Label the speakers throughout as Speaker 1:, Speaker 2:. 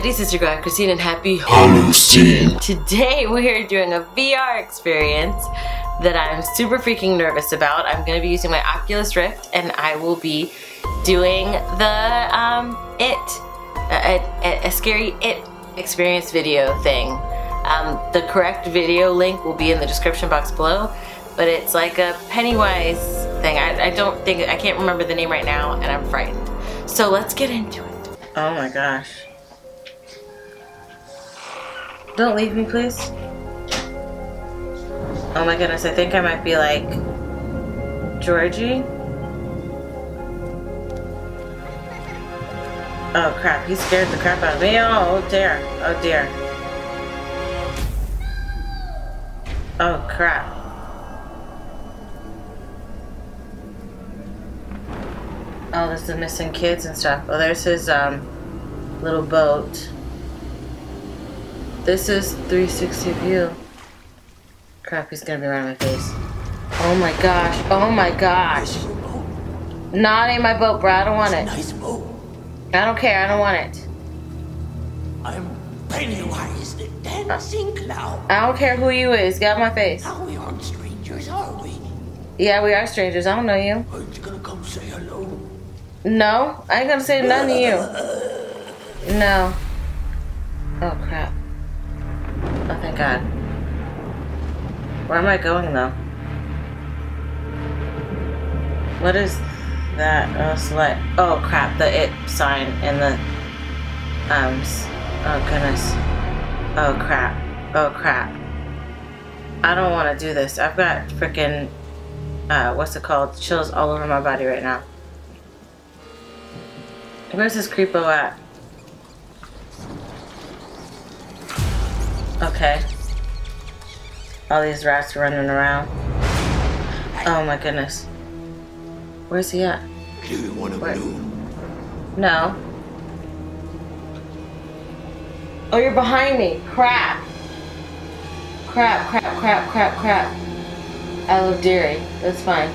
Speaker 1: Betty, Sister God, Christene, and happy
Speaker 2: Halloween.
Speaker 1: Today we are doing a VR experience that I'm super freaking nervous about. I'm going to be using my Oculus Rift and I will be doing the um, It, a, a, a scary It experience video thing. Um, the correct video link will be in the description box below, but it's like a Pennywise thing. I, I don't think, I can't remember the name right now and I'm frightened. So let's get into it. Oh my gosh. Don't leave me, please. Oh my goodness, I think I might be like Georgie. Oh crap, he scared the crap out of me. Oh, oh dear. Oh dear. Oh crap. Oh, there's the missing kids and stuff. Oh, there's his um little boat. This is 360 view. Crap, he's gonna be right in my face. Oh my gosh, oh my gosh. Not in my boat, bro. I don't want it.
Speaker 3: Nice boat.
Speaker 1: I don't care, I don't want it.
Speaker 3: I'm Pennywise, the dancing clown.
Speaker 1: I don't care who you is. Get out my face.
Speaker 3: Now we aren't strangers, are we?
Speaker 1: Yeah, we are strangers. I don't know you.
Speaker 3: Aren't you gonna come say hello?
Speaker 1: No, I ain't gonna say nothing to you. No. Oh crap. Thank God. Where am I going though? What is that? Oh, select. Oh crap! The it sign and the um. Oh goodness. Oh crap. Oh crap. I don't want to do this. I've got freaking uh, what's it called? Chills all over my body right now. Where's this creepo at? Okay. All these rats running around. Oh my goodness. Where's he at?
Speaker 3: Do you want a
Speaker 1: Where?
Speaker 3: balloon?
Speaker 1: No. Oh, you're behind me. Crap. Crap, crap, crap, crap, crap. I love Deary. That's fine.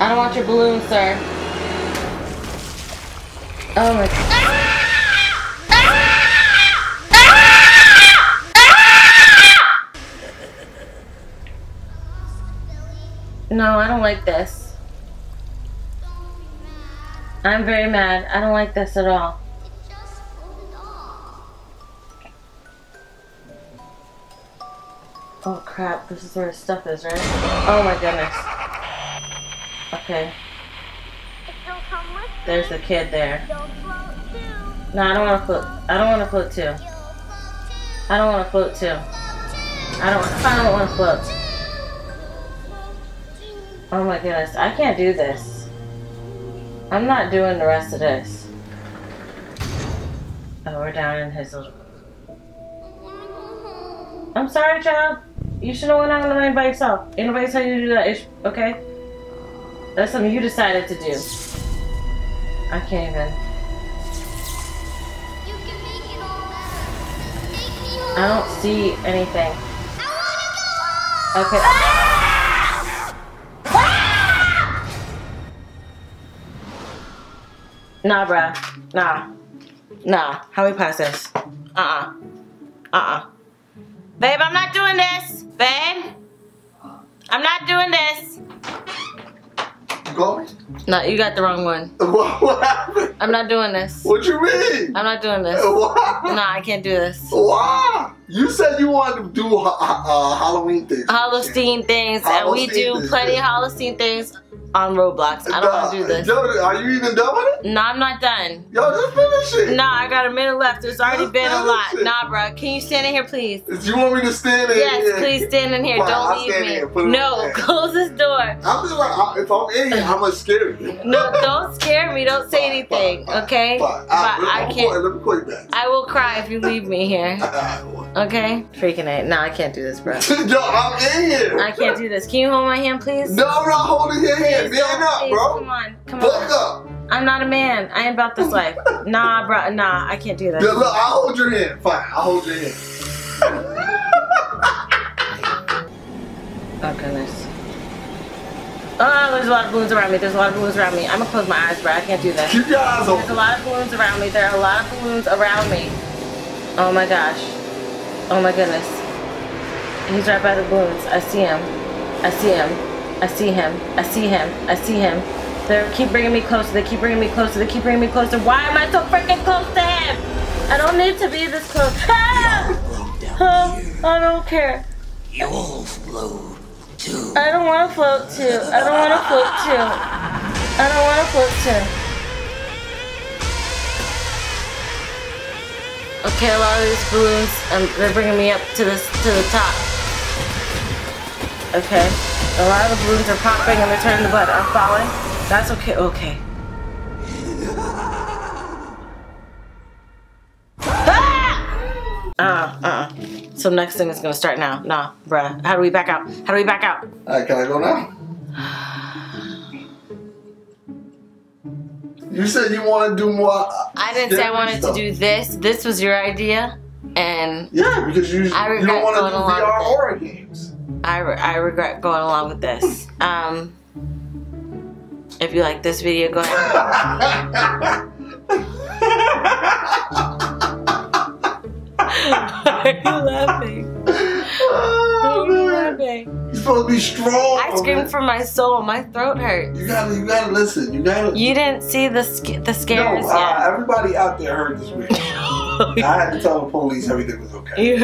Speaker 1: I don't want your balloon, sir. Oh my. No, I don't like this. I'm very mad. I don't like this at all. Oh crap, this is where his stuff is, right? Oh my goodness. Okay, there's the kid there. No, I don't want to float. I don't want to float too. I don't want to float too. I don't. I don't want to float. Oh my goodness, I can't do this. I'm not doing the rest of this. Oh, we're down in his little. I'm sorry, child. You should have went out on the lane by yourself. Anybody tell you to do that, ish, okay? That's something you decided to do. I can't even. I don't see anything. Okay. Nah, bruh. Nah. Nah. How we pass this? Uh-uh. Uh-uh. Babe, I'm not doing this. Babe. I'm not doing this.
Speaker 2: You call me?
Speaker 1: No, you got the wrong one.
Speaker 2: What, what happened?
Speaker 1: I'm not doing this.
Speaker 2: What you mean?
Speaker 1: I'm not doing this.
Speaker 2: What happened?
Speaker 1: Nah, I can't do this.
Speaker 2: Why? You said you wanted to do uh, uh, Halloween things.
Speaker 1: Halloween things, and we do
Speaker 2: things.
Speaker 1: plenty of Halloween things on Roblox. I don't want to do this.
Speaker 2: Yo, are you even done with it?
Speaker 1: No, I'm not done.
Speaker 2: Yo, just finish it.
Speaker 1: Nah, I got a minute left. There's already
Speaker 2: Just
Speaker 1: been a lot.
Speaker 2: it.
Speaker 1: Nah, bro. Can you stand in here, please?
Speaker 2: Do you want me to stand in
Speaker 1: Yes,
Speaker 2: here?
Speaker 1: Yes, please stand in here. Don't
Speaker 2: I'll
Speaker 1: leave me. No, close this door.
Speaker 2: I'm just like, I- if I'm in here, I'm gonna scare you.
Speaker 1: No, don't scare me. Don't say anything,
Speaker 2: fine,
Speaker 1: okay?
Speaker 2: Fine.
Speaker 1: But
Speaker 2: I,
Speaker 1: I can't.
Speaker 2: Let me call you back.
Speaker 1: I will cry if you leave me here. Okay? Freaking it. No, I can't do this, bro.
Speaker 2: Yo, I'm in here.
Speaker 1: I can't do this. Can you hold my hand, please?
Speaker 2: No, I'm not holding your hand.
Speaker 1: Please
Speaker 2: Man
Speaker 1: don't,
Speaker 2: up,
Speaker 1: please.
Speaker 2: bro.
Speaker 1: Come on, come
Speaker 2: Look
Speaker 1: on.
Speaker 2: up.
Speaker 1: I'm not a man. I ain't about this life. Nah, bro. Nah, I can't do this.
Speaker 2: Yeah, look, I'll hold your hand. Fine, I'll hold your hand.
Speaker 1: Oh goodness. Oh, there's a lot of balloons around me. There's a lot of balloons around me. I'm gonna close my eyes, bro. I can't do this.
Speaker 2: Keep your eyes open.
Speaker 1: There's a lot of balloons around me. There are a lot of balloons around me. Oh my gosh. Oh my goodness. He's right by the balloons. I see him. I see him. I see him. I see him. I see him. They keep bringing me closer. They keep bringing me closer. They keep bringing me closer. Why am I so freaking close to him? I don't need to be this close. Ah! Oh. I don't care.
Speaker 3: You'll float too.
Speaker 1: I don't want to float too. I don't want to float too. I don't want to float too. Okay, a lot of these balloons, um, they're bringing me up to this to the top. Okay, a lot of the balloons are popping and they're turning the butt. I'm falling. That's okay. Okay. Ah! Uh, uh. So next thing is gonna start now. Nah, bruh. How do we back out? How do we back out?
Speaker 2: Alright, can I go now? You said you want to do more. uh,
Speaker 1: I didn't say I wanted to do this. This was your idea, and
Speaker 2: Yeah, because you,
Speaker 1: I
Speaker 2: you don't want to do VR horror games.
Speaker 1: I, re- I regret going along with this. Um, if you like this video, go ahead. screamed from my soul. My throat hurts.
Speaker 2: You gotta, you gotta listen. You gotta.
Speaker 1: You didn't see the sc- the
Speaker 2: no,
Speaker 1: scares
Speaker 2: uh,
Speaker 1: yet.
Speaker 2: everybody out there heard this video. I had to tell the police everything was okay.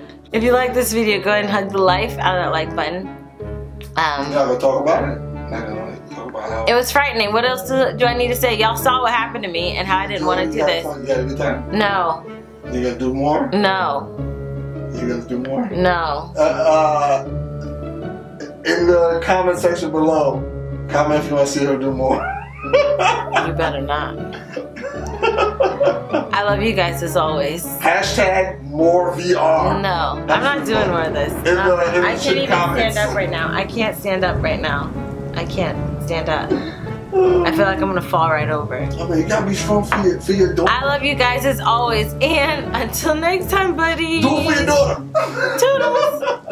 Speaker 1: If you like this video, go ahead and hug the life out of that like button. Um,
Speaker 2: Y'all gonna talk about it? Not gonna talk about how.
Speaker 1: It was frightening. What else do, do I need to say? Y'all saw what happened to me and how I didn't want to do this.
Speaker 2: fun? You had a good time.
Speaker 1: No,
Speaker 2: You gonna do more?
Speaker 1: no,
Speaker 2: You gonna do more?
Speaker 1: no.
Speaker 2: Uh, uh, in the comment section below, comment if you want to see her do more.
Speaker 1: You better not. I love you guys as always.
Speaker 2: Hashtag more VR.
Speaker 1: No, I'm not doing more of this.
Speaker 2: in uh, the
Speaker 1: I can't even
Speaker 2: comments.
Speaker 1: stand up right now. I can't stand up right now. I can't stand up. I feel like I'm gonna fall right over.
Speaker 2: I mean, you gotta be strong for your, for your daughter.
Speaker 1: I love you guys as always. And until next time, buddy.
Speaker 2: Do it for your daughter.
Speaker 1: Toodles.